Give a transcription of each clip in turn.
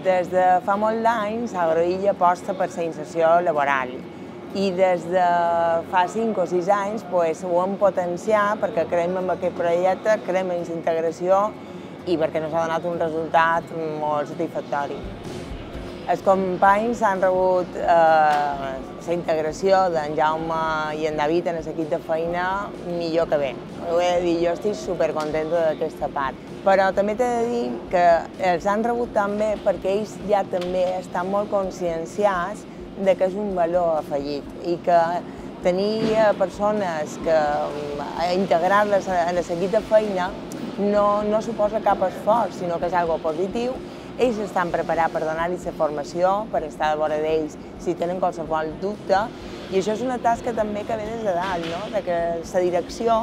Des de fa molt d'anys, Agroilla aposta per la inserció laboral i des de fa 5 o 6 anys pues, ho hem potenciat perquè creiem en aquest projecte, creiem en la integració i perquè ens ha donat un resultat molt satisfactori. Els companys han rebut eh, la integració d'en Jaume i en David en l'equip de feina millor que bé. Ho he de dir, jo estic supercontenta d'aquesta part. Però també t'he de dir que els han rebut també perquè ells ja també estan molt conscienciats de que és un valor afegit i que tenir persones que integrar-les en l'equip de feina no, no suposa cap esforç, sinó que és algo positiu. Ells estan preparats per donar-li la formació, per estar a vora d'ells si tenen qualsevol dubte, i això és una tasca també que ve des de dalt, no? de que la direcció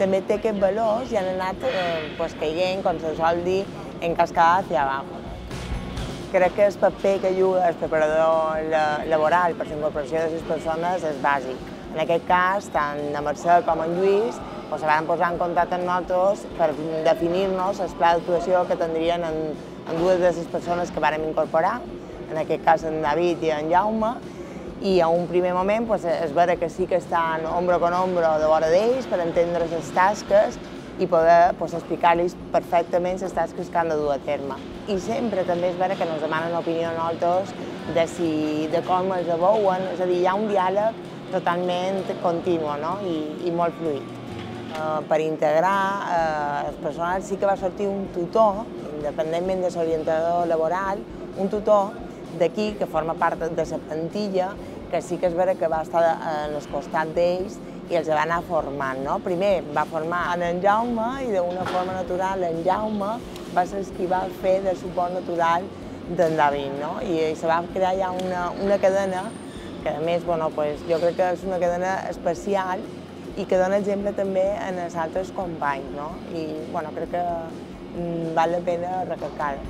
també té aquests valors i han anat eh, pues, caient, com se sol dir, en cascada hacia abajo. Crec que el paper que juga el preparador laboral per la incorporació de les persones és bàsic. En aquest cas, tant a Mercè com en Lluís pues, se van posar en contacte amb nosaltres per definir-nos el pla d'actuació que tindrien en, en dues de les persones que vàrem incorporar, en aquest cas en David i en Jaume, i a un primer moment pues, és veure que sí que estan ombro con ombro de vora d'ells per entendre les tasques i poder pues, explicar-los perfectament les tasques que han de dur a terme. I sempre també és vera que ens demanen opinió a nosaltres de, si, de com els veuen, és a dir, hi ha un diàleg totalment continu no? I, i molt fluid. Uh, per integrar uh, el personal sí que va sortir un tutor, independentment de l'orientador laboral, un tutor d'aquí que forma part de la plantilla, que sí que és vera que va estar en el costat d'ells i els va anar formant. No? Primer va formar en en Jaume i d'una forma natural en Jaume va ser qui va fer de suport natural d'en David. No? I se va crear ja una, una cadena que a més bueno, pues, jo crec que és una cadena especial i que dona exemple també en els altres companys. No? I bueno, crec que mm, val la pena recalcar-ho.